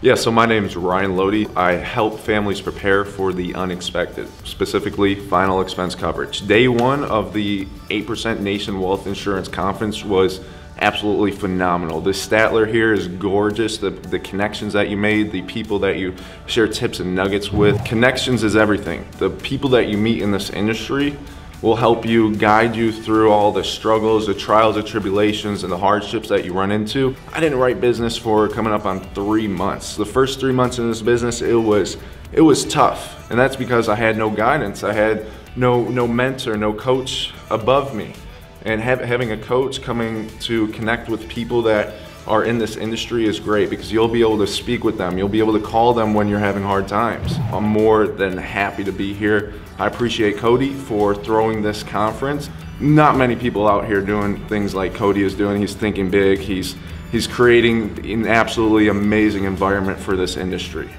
Yeah, so my name is Ryan Lodi. I help families prepare for the unexpected, specifically final expense coverage. Day one of the 8% Nation Wealth Insurance Conference was absolutely phenomenal. The Statler here is gorgeous. The, the connections that you made, the people that you share tips and nuggets with. Connections is everything. The people that you meet in this industry will help you guide you through all the struggles, the trials, the tribulations, and the hardships that you run into. I didn't write business for coming up on three months. The first three months in this business, it was it was tough, and that's because I had no guidance. I had no no mentor, no coach above me, and have, having a coach coming to connect with people that are in this industry is great because you'll be able to speak with them. You'll be able to call them when you're having hard times. I'm more than happy to be here. I appreciate Cody for throwing this conference. Not many people out here doing things like Cody is doing. He's thinking big. He's he's creating an absolutely amazing environment for this industry.